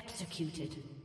Executed.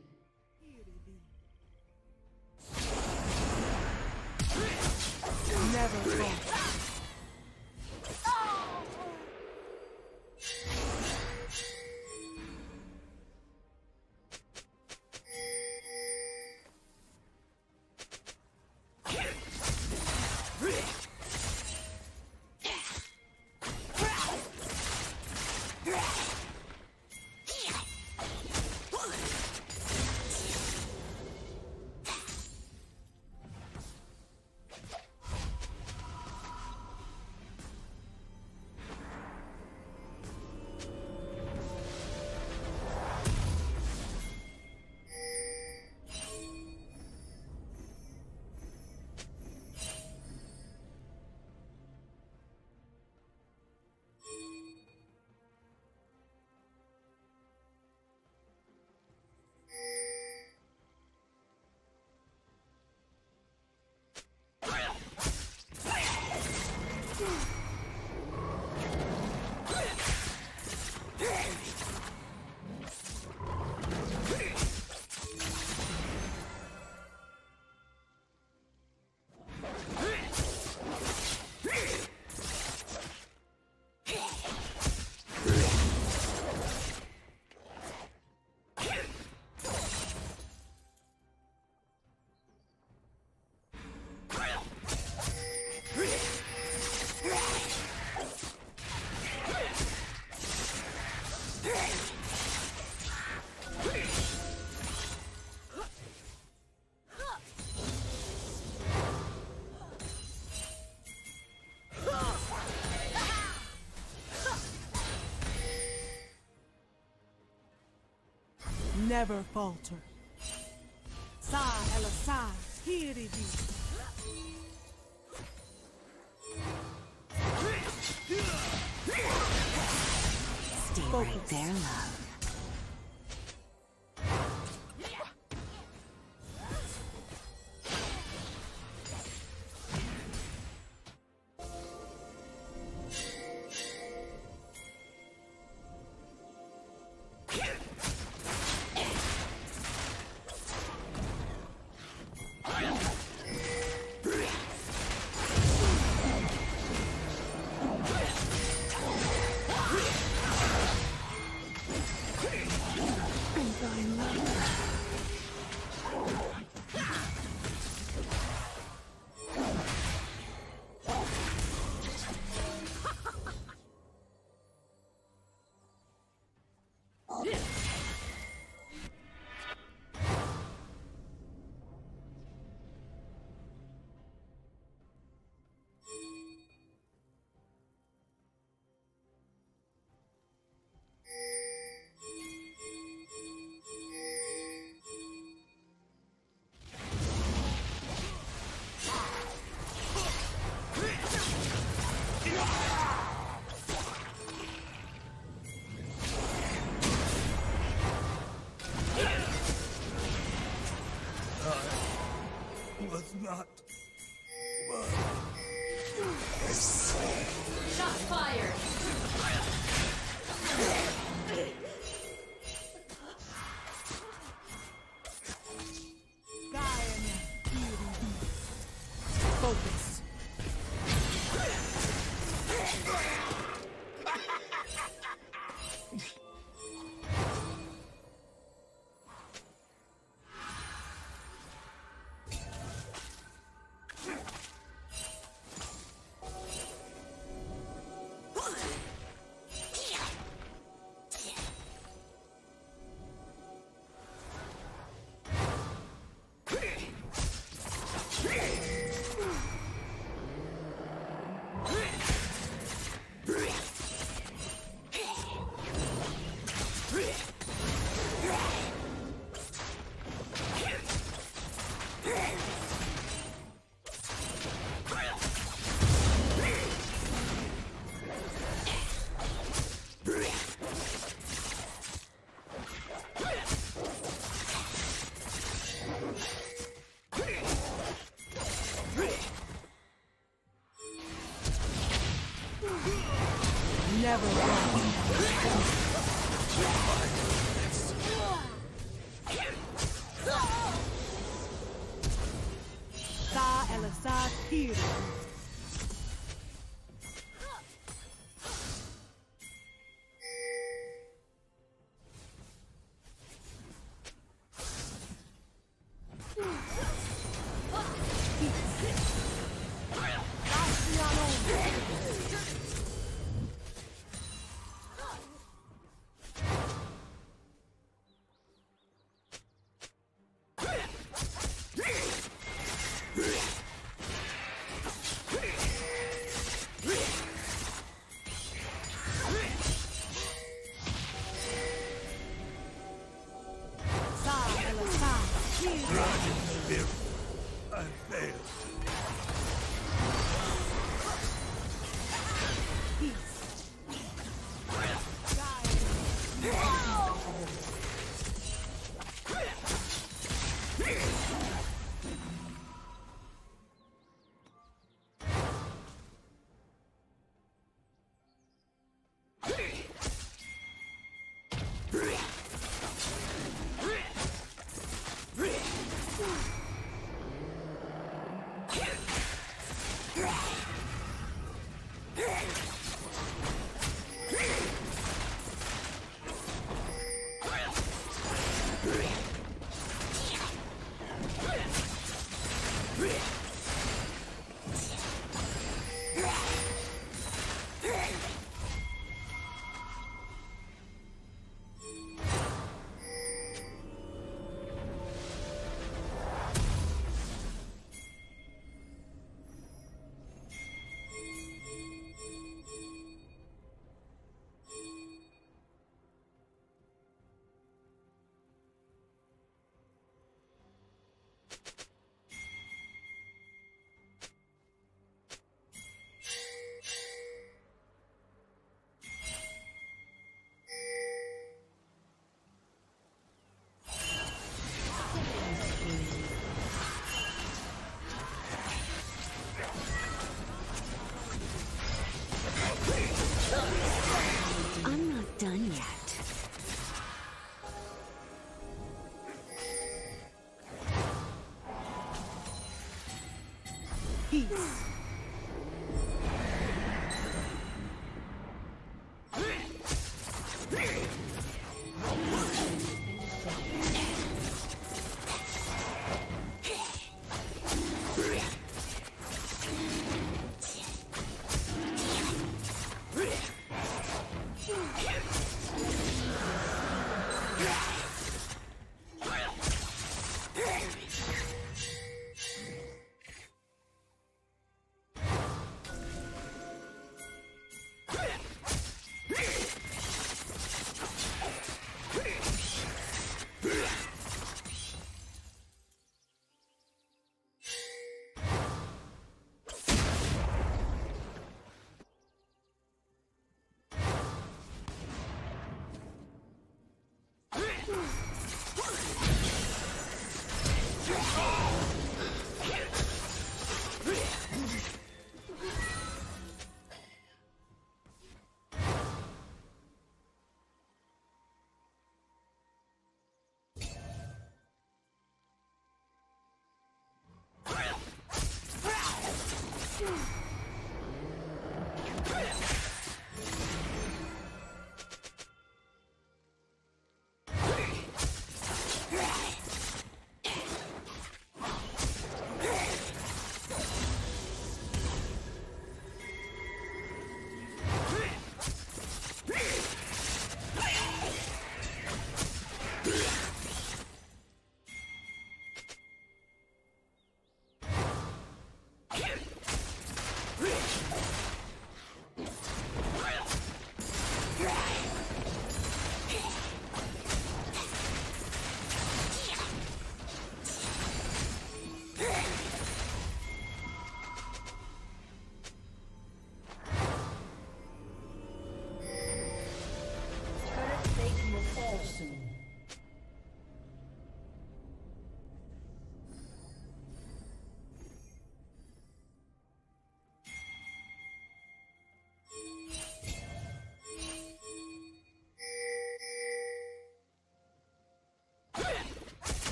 Never falter. Sa Elasai, here it is. Stay right there, love. Shot fired.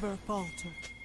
Never falter.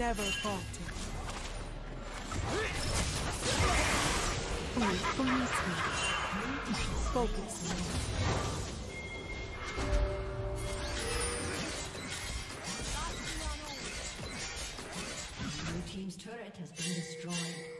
Never falter. Focus. Blue team's turret has been destroyed.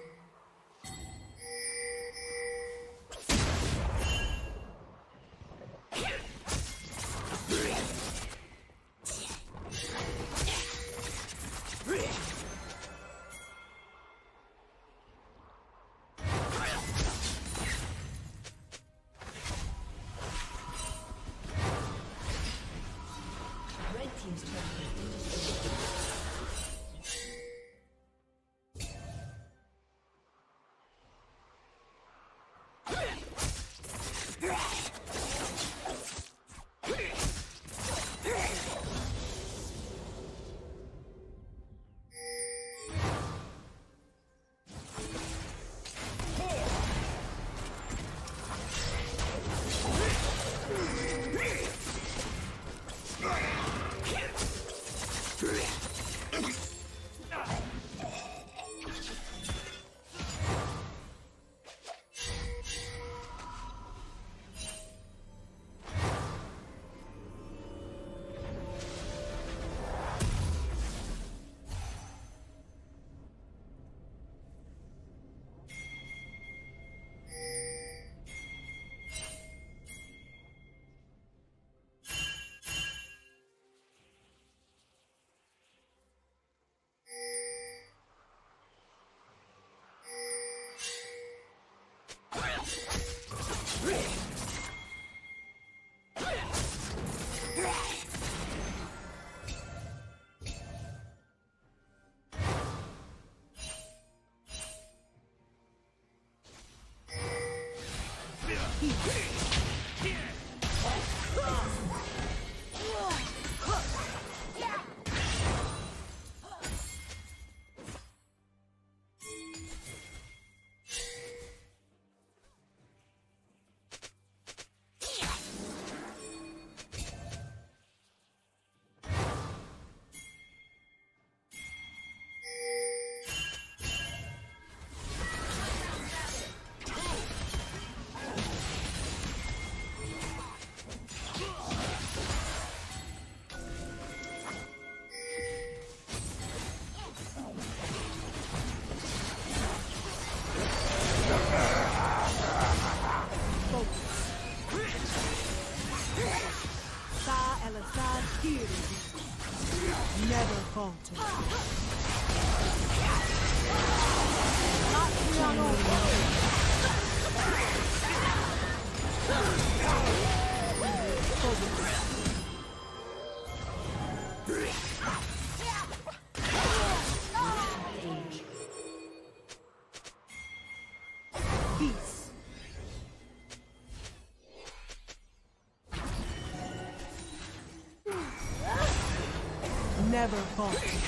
Never falter.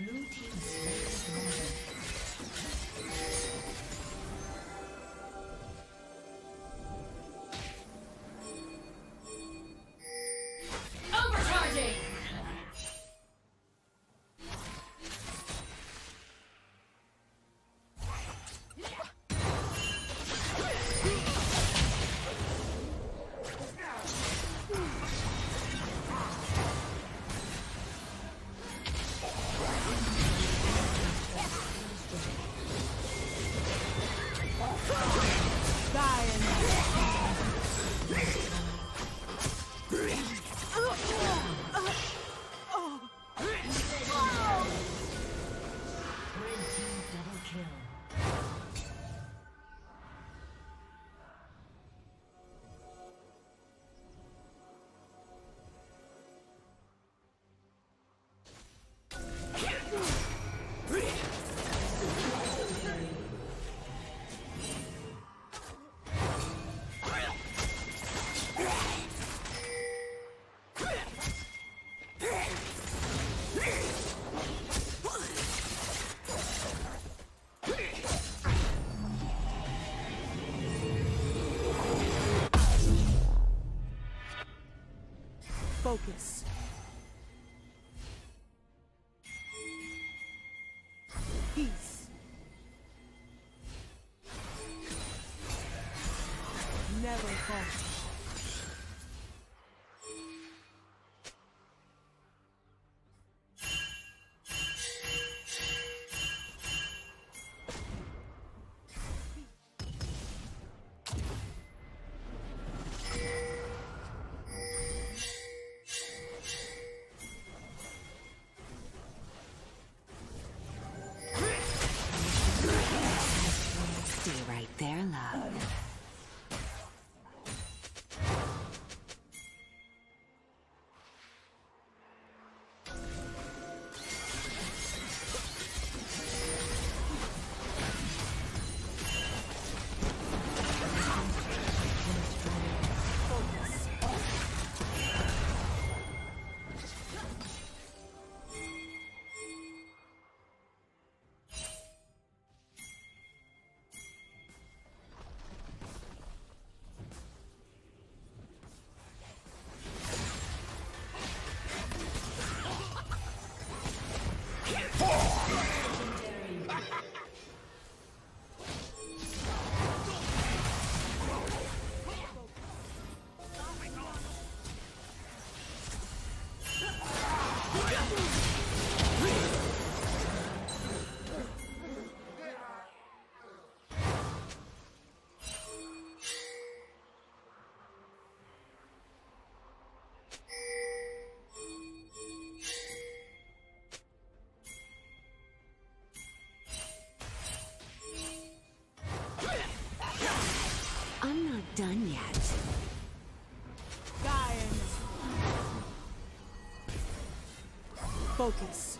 Blue team. Focus. Focus.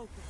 focus.